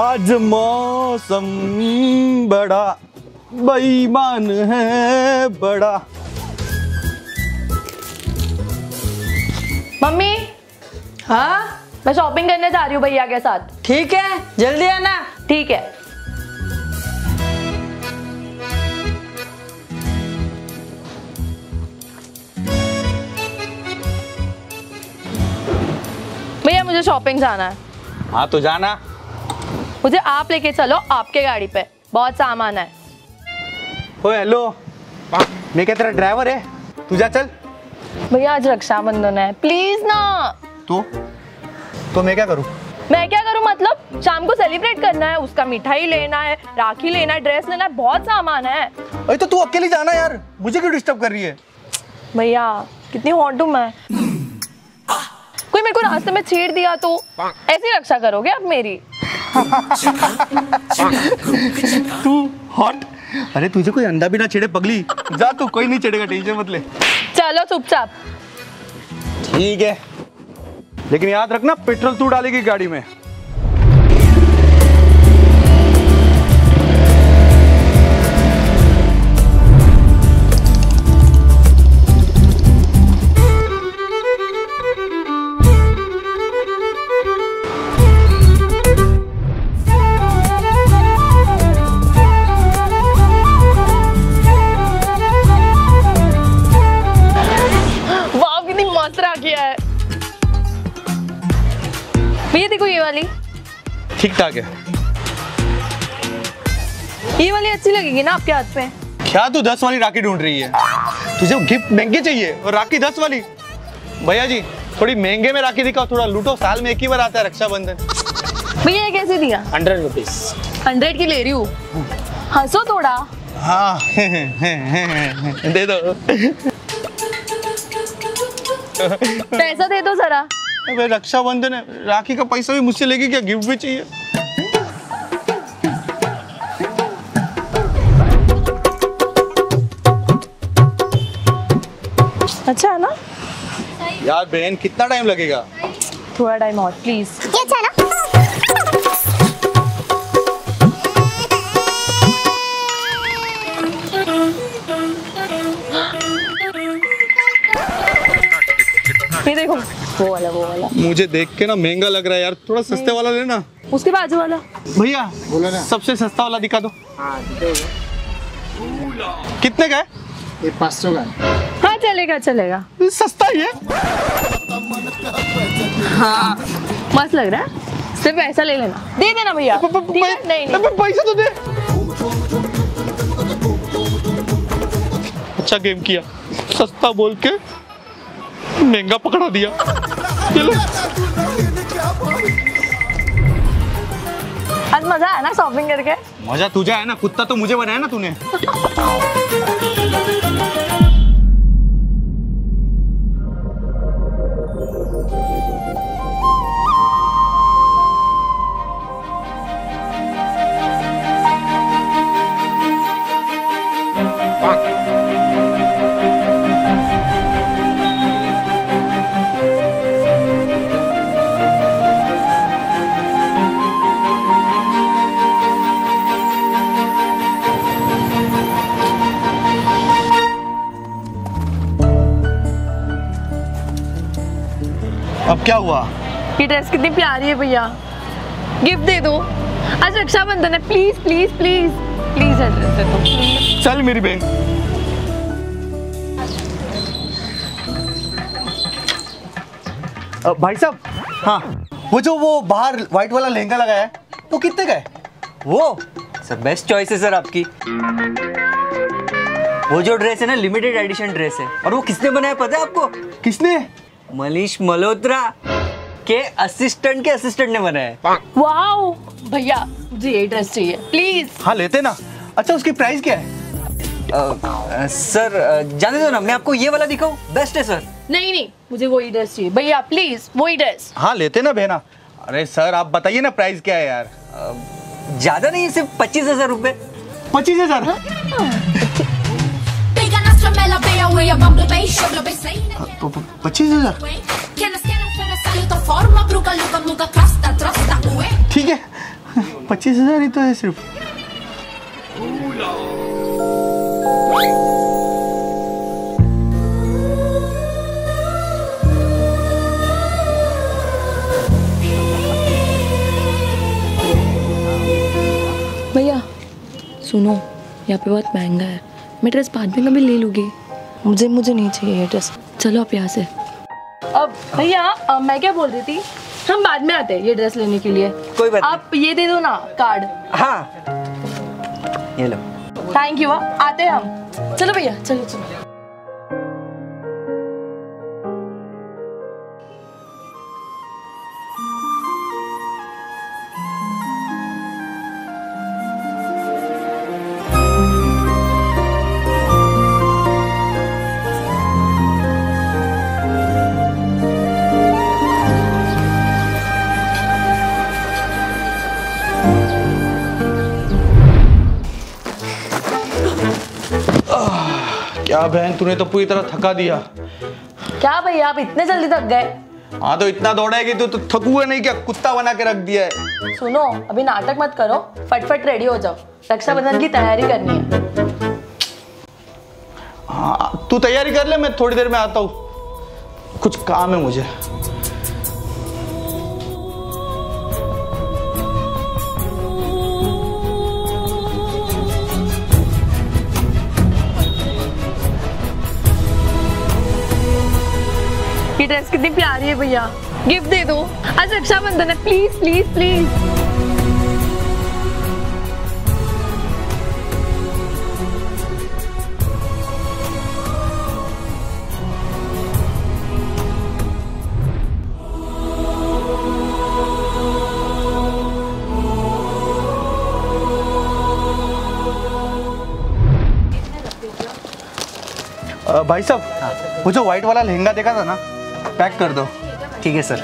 आज मौसम बड़ा बेईमान है बड़ा। मम्मी? हाँ? मैं शॉपिंग करने जा रही हूँ भैया के साथ। ठीक है जल्दी आना। ठीक है। भैया मुझे शॉपिंग जाना है। हाँ तो जाना। मुझे आप लेके चलो आपके गाड़ी पे। बहुत सामान है। ओ हेलो। मैं क्या तेरा ड्राइवर है? तू जा चल। भैया आज रक्षाबंधन है। प्लीज़ ना। तो? तो मैं क्या करूँ? मैं क्या करूँ? मतलब शाम को सेलिब्रेट करना है उसका मिठाई लेना है राखी लेना है ड्रेस लेना है बहुत सामान है। अरे तो तू अकेली जाना यार। मुझे क्यों डिस्टर्ब कर रही है? भैया कितनी हॉट हूँ मैं। कोई मेरे को रास्ते में छेड़ दिया तो? ऐसी रक्षा करोगे आप मेरी? तू हॉट? अरे तुझे कोई अंडा भी ना छेड़े पगली? जा तू कोई नहीं छेड़ेगा टेंशन मतले चलो चुपचाप। ठीक है। लेकिन याद रखना पेट्रोल तू डालेगी गाड़ी में। मस्त राखी है। भैया देखो ये वाली। ठीक ठाक है। ये वाली अच्छी लगेगी ना आपके हाथ पे? क्या तू दस वाली राखी ढूंढ रही है? तुझे गिफ्ट महँगे चाहिए और राखी दस वाली। भैया जी थोड़ी महँगे में राखी दिखाओ थोड़ा लूटो साल में एक ही बार आता है रक्षाबंधन। भैया ये कैसे दिया? हंड्रेड रुपीज़ हंड्रेड की ले रही हूँ। हंसो थोड़ा। हाँ दे दो। पैसा दे दो जरा। अबे रक्षाबंधन है। राखी का पैसा भी मुझसे लेगी क्या गिफ्ट भी चाहिए? अच्छा है ना? यार बहन कितना टाइम लगेगा? थोड़ा टाइम और प्लीज़ ये देखो वो वाला वो वाला। मुझे देख के ना महँगा लग रहा है यार। थोड़ा सस्ते वाला लेना। उसके बाजू वाला। भैया बोलो ना। सबसे सस्ता वाला दिखा दो। कितने का है? ये पाँच सौ का हाँ। चलेगा चलेगा। सस्ता ही है। हाँ मस्त लग रहा है। सिर्फ़ ऐसा ले लेना। दे देना भैया। है? नहीं नहीं। पैसा तो दे। अच्छा गेम किया। सस्ता बोल के महँगा पकड़ा दिया। चलो। आज मज़ा आया ना शॉपिंग करके? मज़ा तुझे है ना कुत्ता तो मुझे बनाया ना तूने। अब क्या हुआ? ये ड्रेस कितनी प्यारी है भैया। गिफ्ट दे दो। आज रक्षाबंधन है। प्लीज़ प्लीज़ प्लीज़ प्लीज़ है ड्रेस दे दो। चल मेरी बहन भाई साहब हाँ। वो जो वो बाहर व्हाइट वाला लहंगा लगाया है वो कितने का है? वो? सर बेस्ट चॉइस है सर आपकी। वो जो ड्रेस है ना लिमिटेड एडिशन ड्रेस है। और वो किसने बनाया पता है आपको? किसने? मनीष मल्होत्रा के असिस्टेंट के असिस्टेंट ने बनाया है। वाओ भैया मुझे ये ड्रेस चाहिए। प्लीज़ हाँ लेते ना। अच्छा उसकी प्राइस क्या है? सर जाने दो ना मैं आपको ये वाला दिखाऊँ। बेस्ट है सर। नहीं नहीं मुझे वही ड्रेस चाहिए। भैया प्लीज़ वही ड्रेस हाँ लेते ना बहना। अरे सर आप बताइए ना प्राइस क्या है यार। ज़्यादा नहीं सिर्फ़ पच्चीस हज़ार रुपए। पच्चीस हज़ार? पच्चीस हज़ार ah, uh, ठीक है। पच्चीस हज़ार ही तो है सिर्फ़। भैया सुनो यहाँ पे बहुत महँगा है। मैं ड्रेस बाद में कभी ले लूँगी। मुझे मुझे नहीं चाहिए ये ड्रेस चलो आप यहाँ से। अब भैया मैं क्या बोल रही थी? हम बाद में आते हैं ये ड्रेस लेने के लिए। कोई बात आप ये दे दो ना कार्ड हाँ। ये लो। थैंक यू आते हैं हम। चलो भैया चलो चलो। क्या बहन तूने तो पूरी तरह थका दिया। क्या भैया आप इतने जल्दी थक गए? हाँ तो इतना दौड़ा है कि तू तो थकुआ नहीं क्या? कुत्ता बना के रख दिया है। सुनो अभी नाटक मत करो फटफट रेडी हो जाओ। रक्षाबंधन की तैयारी करनी है। हाँ तू तैयारी कर ले मैं थोड़ी देर में आता हूँ। कुछ काम है मुझे। ड्रेस कितनी प्यारी है भैया। गिफ्ट दे दो। आज रक्षाबंधन है प्लीज़ प्लीज़ प्लीज़ भाई साहब, वो जो व्हाइट वाला लहंगा देखा था ना पैक कर दो। ठीक है, सर।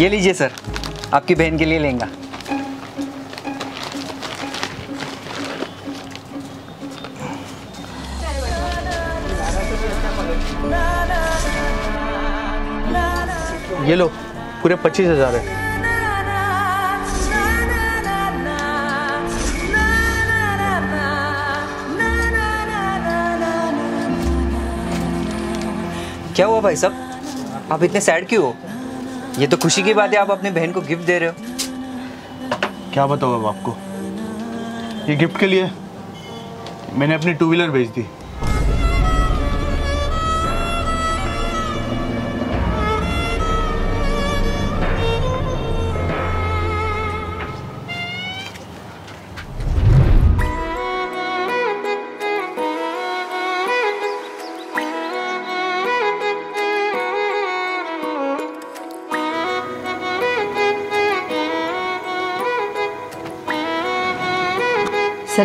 ये लीजिए, सर। आपकी बहन के लिए लेंगा। ये लो, पूरे पच्चीस हज़ार है। क्या हुआ भाई साहब? आप इतने सैड क्यों हो? ये तो खुशी की बात है, आप अपनी बहन को गिफ्ट दे रहे हो। क्या बताओ अब आपको? ये गिफ्ट के लिए मैंने अपनी टू व्हीलर भेज दी।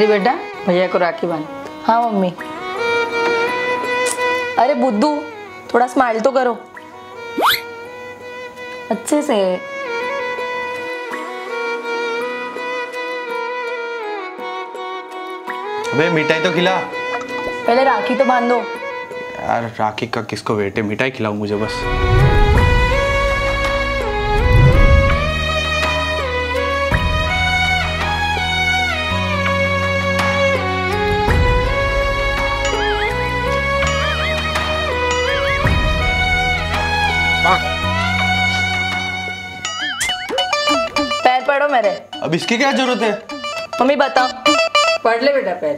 सरी बेटा भैया को राखी बाँध। हाँ मम्मी। अरे बुद्धू थोड़ा स्माइल तो करो। अच्छे से। अबे मिठाई तो खिला। पहले राखी तो बाँध। दो यार राखी का किसको वेट है? मिठाई खिलाओ मुझे बस। अब इसकी क्या ज़रूरत है? मम्मी बताओ। पढ़ ले बेटा पैर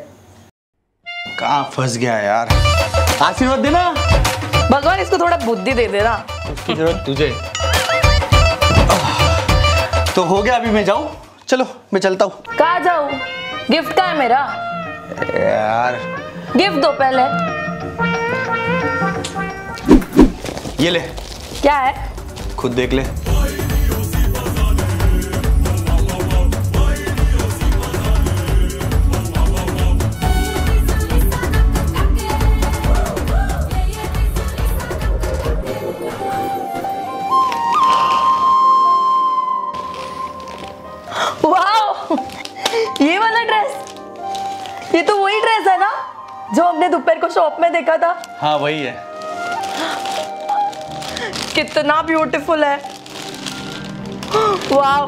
कहाँ फंस गया यार? आशीर्वाद देना। भगवान इसको थोड़ा बुद्धि दे देना। उसकी ज़रूरत तुझे। तो हो गया अभी मैं जाऊँ। चलो मैं चलता हूँ। कहा जाऊँ? गिफ्ट का है मेरा? यार। गिफ्ट दो पहले। ये ले। क्या है? खुद देख ले। दोपहर को शॉप में देखा था। हाँ वही है। कितना ब्यूटीफुल है। वाह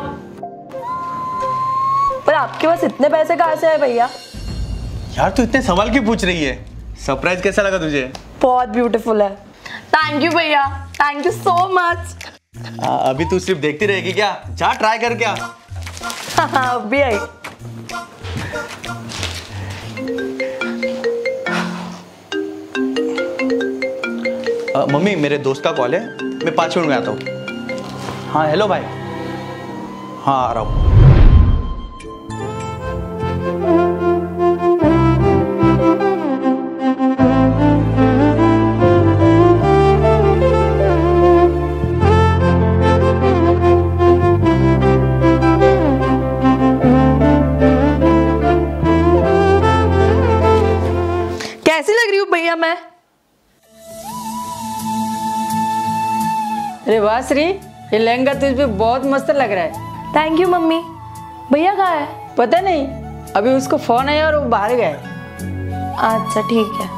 पर आपके पास इतने पैसे कहाँ से है भैया? यार तू इतने सवाल क्यों पूछ रही है? सरप्राइज़ कैसा लगा तुझे? बहुत ब्यूटीफुल है। थैंक यू भैया। थैंक यू सो मच अभी तू सिर्फ़ देखती रहेगी क्या? जा ट्राई कर क्या? अभी आई। मम्मी मेरे दोस्त का कॉल है। मैं पाँच मिनट में आता हूँ। हाँ हेलो भाई। हाँ आ रहा हूँ। श्री ये लहंगा तुझ पे बहुत मस्त लग रहा है। Thank you mummy. भैया कहाँ है? पता नहीं अभी उसको फ़ोन आया और वो बाहर गए अच्छा ठीक है।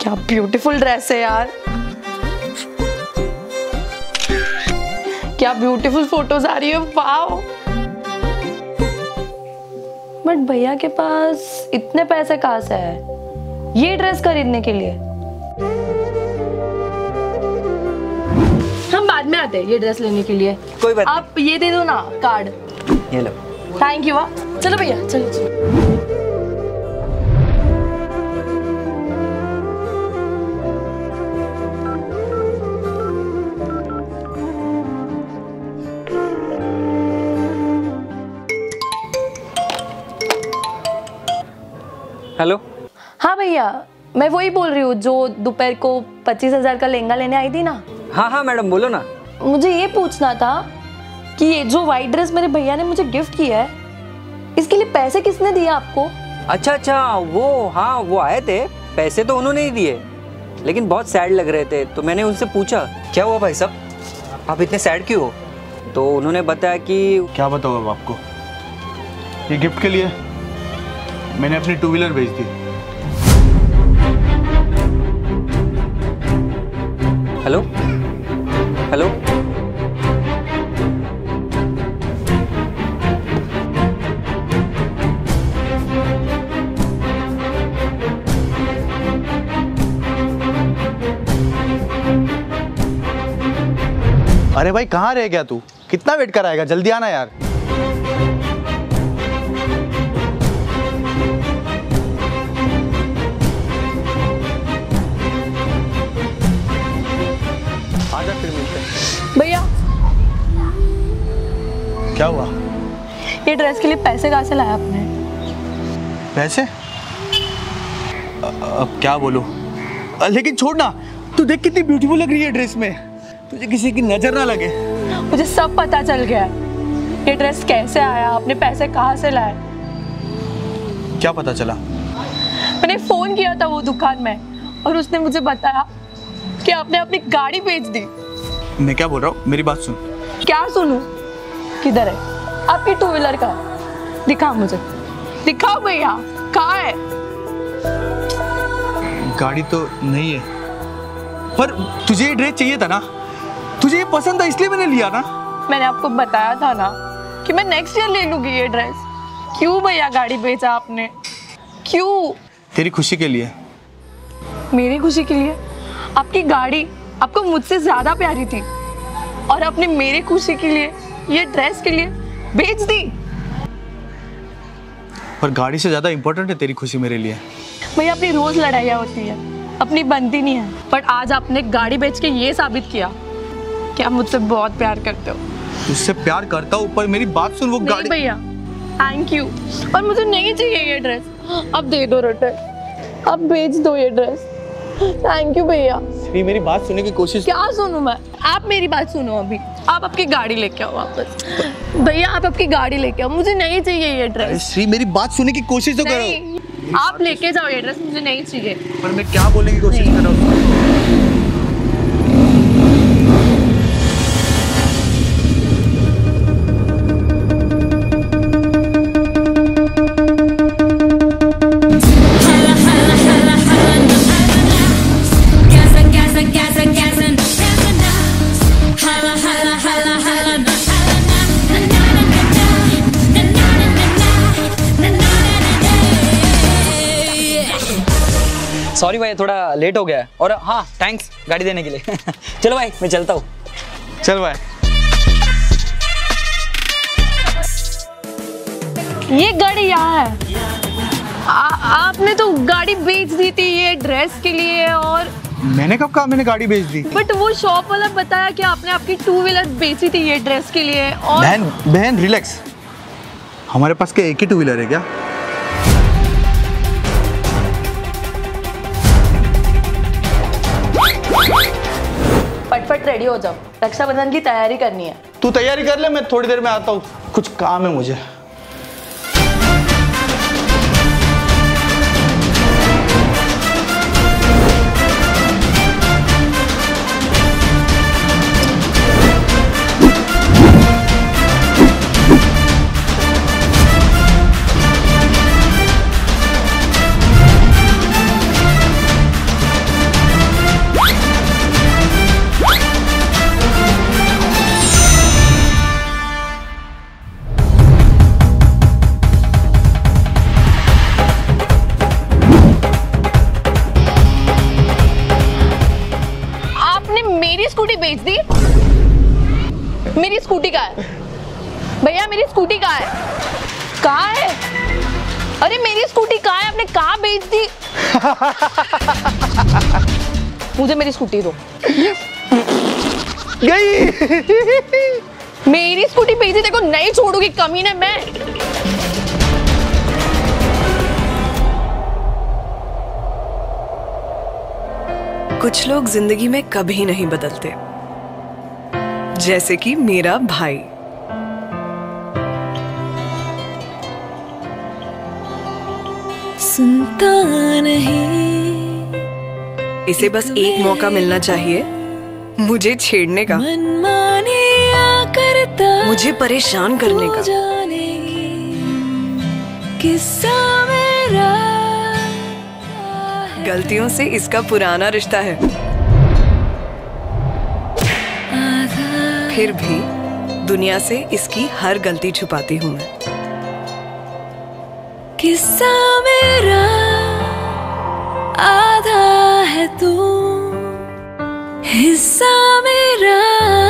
क्या ब्यूटीफुल ड्रेस है यार। क्या ब्यूटीफुल फ़ोटोज़ आ रही है वाओ बट भैया के पास इतने पैसे कहाँ से है? ये ड्रेस खरीदने के लिए। बाद में आते ये ड्रेस लेने के लिए। कोई बात आप ये दे दो ना कार्ड ये लो। थैंक यू चलो भैया चलो चलो। हेलो। हाँ भैया मैं वही बोल रही हूँ जो दोपहर को पच्चीस हज़ार का लहंगा लेने आई थी ना। हाँ हाँ मैडम बोलो ना। मुझे ये पूछना था कि ये जो वाइट ड्रेस मेरे भैया ने मुझे गिफ्ट किया है इसके लिए पैसे किसने दिए आपको? अच्छा अच्छा वो हाँ वो आए थे। पैसे तो उन्होंने ही दिए। लेकिन बहुत सैड लग रहे थे तो मैंने उनसे पूछा क्या हुआ भाई साहब? आप इतने सैड क्यों हो? तो उन्होंने बताया कि क्या बताओ अब आपको। ये गिफ्ट के लिए मैंने अपनी टू व्हीलर भेज दी। Hello hello? अरे भाई कहाँ रह गया तू? कितना वेट कराएगा जल्दी आना यार। क्या हुआ? ये ड्रेस के लिए पैसे कहाँ से लाया आपने? पैसे? अब क्या बोलूँ? लेकिन छोड़ ना तू देख कितनी ब्यूटीफुल लग रही है ड्रेस में। तुझे किसी की नज़र ना लगे। मुझे सब पता चल गया है। ये ड्रेस कैसे आया? आपने पैसे कहाँ से लाए? क्या पता चला? मैंने फ़ोन किया था वो दुकान में और उसने मुझे बताया कि आपने अपनी गाड़ी बेच दी। मैं क्या बोल रहा हूँ? मेरी बात सुन। क्या सुनूं? किधर है? आपकी टू व्हीलर का। दिखाओ मुझे। दिखाओ भैया कहाँ है? गाड़ी तो नहीं है। पर तुझे ये ड्रेस चाहिए था ना? तुझे ये पसंद था इसलिए मैंने लिया ना। मैंने आपको बताया था ना कि मैं नेक्स्ट ईयर ले लूँगी ये ड्रेस क्यों भैया गाड़ी बेचा आपने? क्यों? तेरी खुशी के लिए। मेरी खुशी के लिए? आपकी गाड़ी आपको मुझसे ज़्यादा प्यारी थी। और आपने मेरी खुशी के लिए ये ड्रेस के लिए बेच दी। पर गाड़ी से ज़्यादा इंपॉर्टेंट है तेरी खुशी मेरे लिए। भैया अपनी रोज लड़ाइयाँ होती है अपनी बनती नहीं है बट आज आपने गाड़ी बेच के ये साबित किया। कि आप मुझसे बहुत प्यार करते हो? तुझसे प्यार करता हूँ पर मेरी बात सुन वो गाड़ी भैया थैंक यू और मुझे नहीं चाहिए ये ड्रेस अब दे दो रिटर्न अब भेज दो ये ड्रेस थैंक यू भैया। श्री मेरी बात सुनने की कोशिश क्या सुनू मैं? आप मेरी बात सुनो अभी। आप आपकी गाड़ी लेके आओ वापस। भैया आप आपकी गाड़ी लेके आओ। मुझे नहीं चाहिए ये ड्रेस श्री मेरी बात सुनने की कोशिश तो करो। आप लेके जाओ ये ड्रेस मुझे नहीं चाहिए। पर मैं क्या बोलने की कोशिश कर रहा हूँ? सॉरी भाई थोड़ा लेट हो गया है। और हाँ थैंक्स गाड़ी देने के लिए। चलो भाई मैं चलता हूँ। चल भाई। ये गाड़ी यहाँ है। आ, आपने तो गाड़ी बेच दी थी ये ड्रेस के लिए और मैंने कब कहा मैंने गाड़ी बेच दी? बट वो शॉप वाला बताया कि आपने आपकी टू व्हीलर बेची थी ये ड्रेस के लिए और बहन बहन रिलैक्स हमारे पास क्या एक ही टू व्हीलर है क्या? फटफट रेडी हो जाओ। रक्षाबंधन की तैयारी करनी है। तू तैयारी कर ले, मैं थोड़ी देर में आता हूँ। कुछ काम है मुझे। मुझे मेरी स्कूटी दो। गई। मेरी स्कूटी बेची देखो नहीं छोड़ूँगी कमीने मैं। कुछ लोग ज़िंदगी में कभी नहीं बदलते। जैसे कि मेरा भाई। सुनता नहीं। इसे बस एक मौका मिलना चाहिए। मुझे छेड़ने का। करता मुझे परेशान करने का। गलतियों से इसका पुराना रिश्ता है। फिर भी दुनिया से इसकी हर गलती छुपाती हूँ मैं। किस्सा मेरा आधा है तू हिस्सा मेरा।